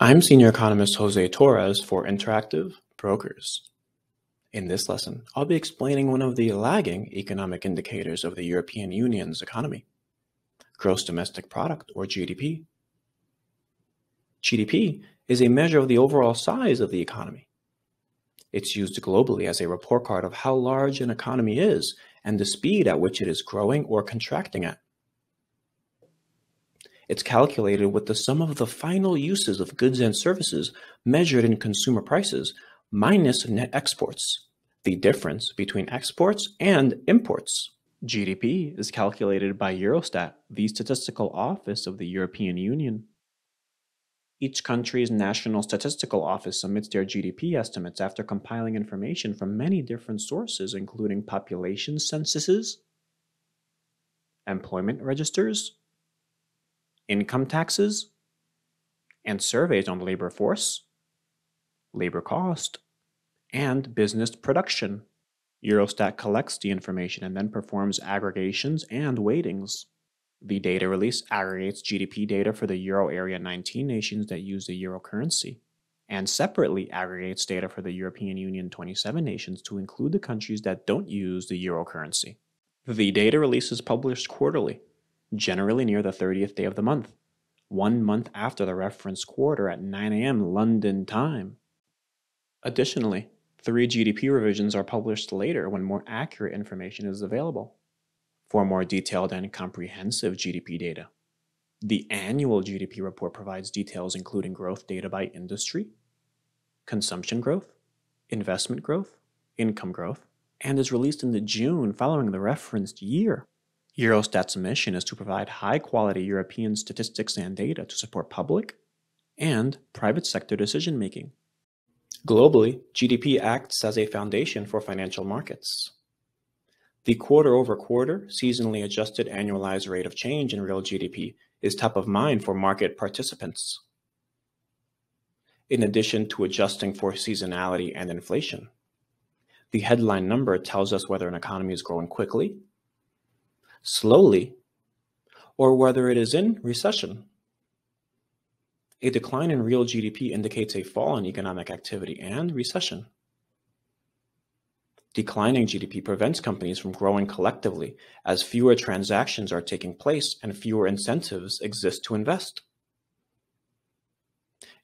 I'm Senior Economist Jose Torres for Interactive Brokers. In this lesson, I'll be explaining one of the lagging economic indicators of the European Union's economy gross domestic product, or GDP. GDP is a measure of the overall size of the economy. It's used globally as a report card of how large an economy is and the speed at which it is growing or contracting at. It's calculated with the sum of the final uses of goods and services measured in consumer prices minus net exports, the difference between exports and imports. GDP is calculated by Eurostat, the statistical office of the European Union. Each country's national statistical office submits their GDP estimates after compiling information from many different sources, including population censuses, employment registers, income taxes, and surveys on labor force, labor cost, and business production. Eurostat collects the information and then performs aggregations and weightings. The data release aggregates GDP data for the Euro area 19 nations that use the euro currency, and separately aggregates data for the European Union 27 nations to include the countries that don't use the euro currency. The data release is published quarterly, generally near the 30th day of the month, one month after the reference quarter at 9 a.m. London time. Additionally, three GDP revisions are published later when more accurate information is available for more detailed and comprehensive GDP data. The annual GDP report provides details including growth data by industry, consumption growth, investment growth, income growth, and is released in the June following the referenced year. Eurostat's mission is to provide high quality European statistics and data to support public and private sector decision making. Globally, GDP acts as a foundation for financial markets. The quarter-over-quarter seasonally adjusted annualized rate of change in real GDP is top of mind for market participants. In addition to adjusting for seasonality and inflation, the headline number tells us whether an economy is growing quickly, slowly, or whether it is in recession. A decline in real GDP indicates a fall in economic activity and recession. Declining GDP prevents companies from growing collectively as fewer transactions are taking place and fewer incentives exist to invest.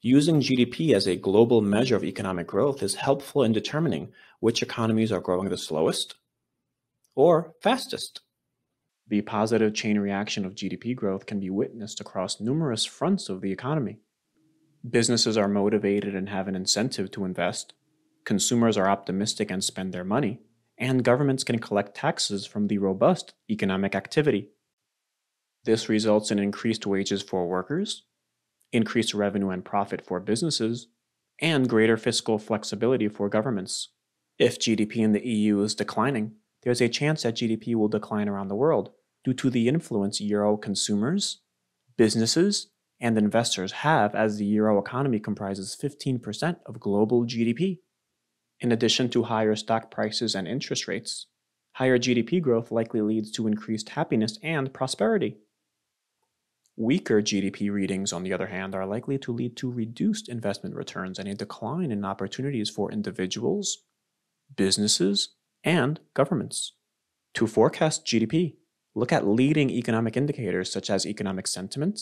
Using GDP as a global measure of economic growth is helpful in determining which economies are growing the slowest or fastest. The positive chain reaction of GDP growth can be witnessed across numerous fronts of the economy. Businesses are motivated and have an incentive to invest, consumers are optimistic and spend their money, and governments can collect taxes from the robust economic activity. This results in increased wages for workers, increased revenue and profit for businesses, and greater fiscal flexibility for governments. If GDP in the EU is declining, there's a chance that GDP will decline around the world due to the influence Euro consumers, businesses, and investors have as the Euro economy comprises 15% of global GDP. In addition to higher stock prices and interest rates, higher GDP growth likely leads to increased happiness and prosperity. Weaker GDP readings, on the other hand, are likely to lead to reduced investment returns and a decline in opportunities for individuals, businesses, and governments. To forecast GDP, look at leading economic indicators such as economic sentiment,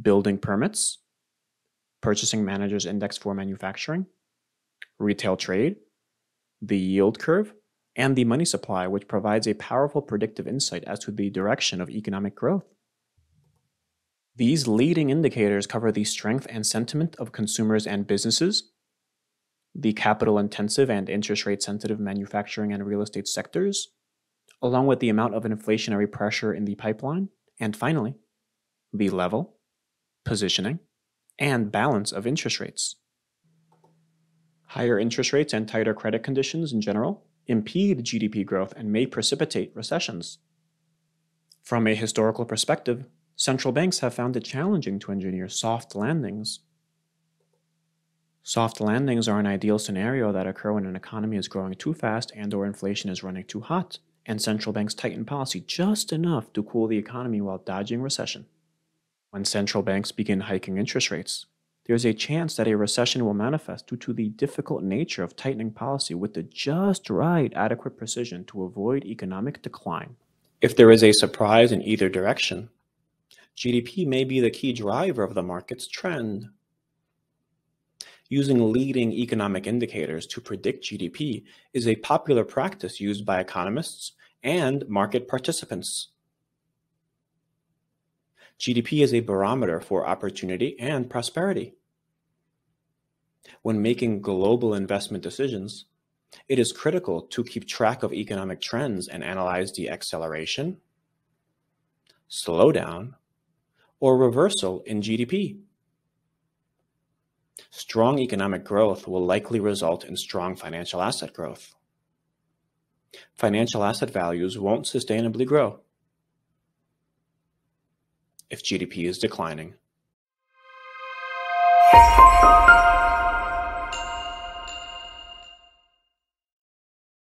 building permits, purchasing managers index for manufacturing, retail trade, the yield curve, and the money supply, which provides a powerful predictive insight as to the direction of economic growth. These leading indicators cover the strength and sentiment of consumers and businesses, the capital intensive and interest rate sensitive manufacturing and real estate sectors, along with the amount of inflationary pressure in the pipeline, and finally, the level, positioning, and balance of interest rates. Higher interest rates and tighter credit conditions in general impede GDP growth and may precipitate recessions. From a historical perspective, central banks have found it challenging to engineer soft landings. Soft landings are an ideal scenario that occur when an economy is growing too fast and or inflation is running too hot and central banks tighten policy just enough to cool the economy while dodging recession. When central banks begin hiking interest rates, there is a chance that a recession will manifest due to the difficult nature of tightening policy with the just right adequate precision to avoid economic decline. If there is a surprise in either direction, GDP may be the key driver of the market's trend. Using leading economic indicators to predict GDP is a popular practice used by economists and market participants. GDP is a barometer for opportunity and prosperity. When making global investment decisions, it is critical to keep track of economic trends and analyze the acceleration, slowdown, or reversal in GDP. Strong economic growth will likely result in strong financial asset growth. Financial asset values won't sustainably grow if GDP is declining.